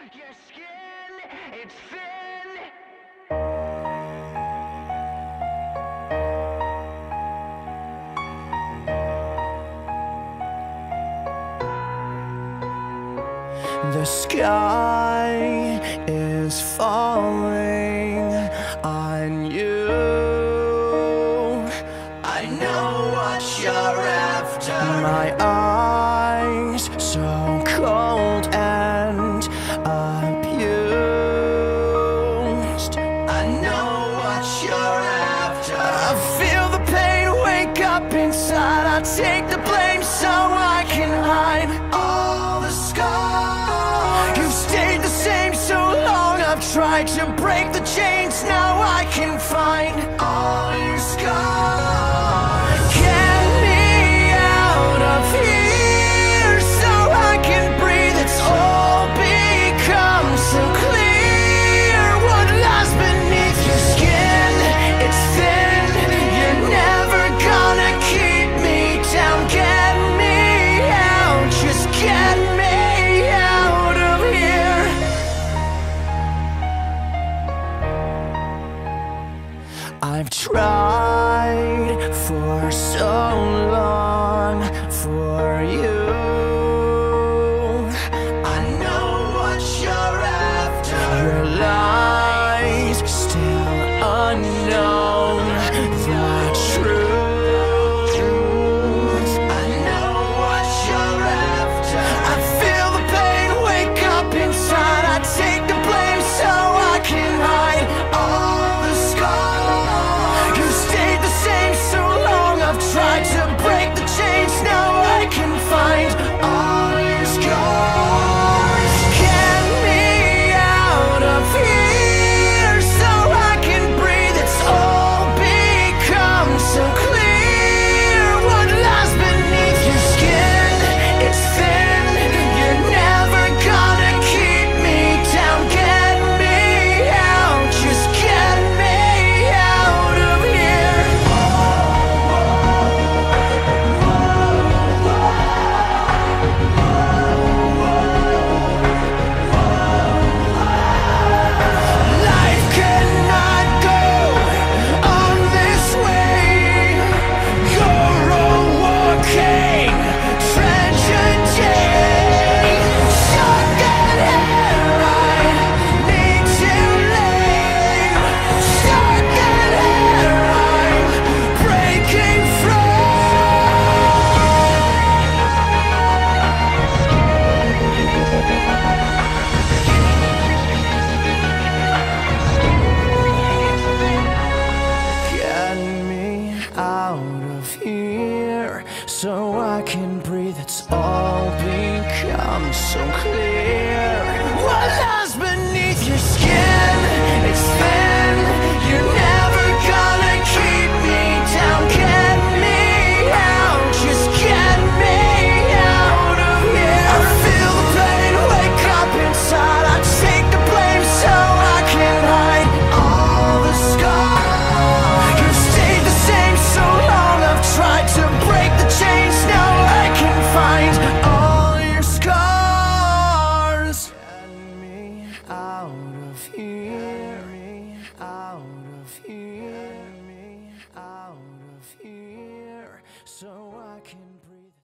Your skin, it's thin. The sky is falling. take the blame so I can hide all the scars. You've stayed the same so long, I've tried to break the chains, now I can find. I've tried for so long for you. I know what you're after. Your lies still unknown. So clear.